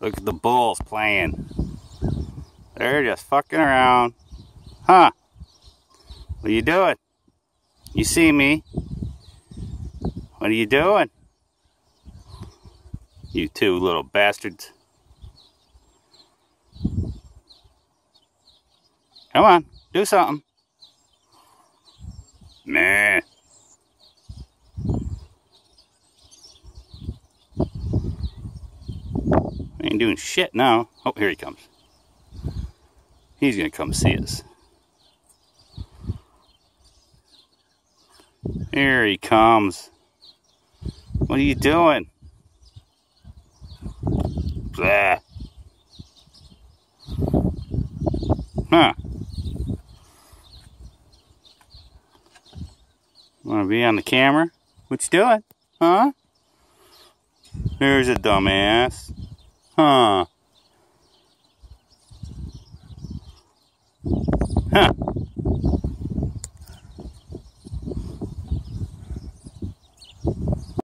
Look at the bulls playing. They're just fucking around. Huh? What are you doing? You see me? What are you doing? You two little bastards. Come on, do something. Meh. Ain't doing shit now. Oh, here he comes. He's gonna come see us. Here he comes. What are you doing? Blah. Huh. Wanna be on the camera? What you doing? Huh? Here's a dumbass. Huh. Huh.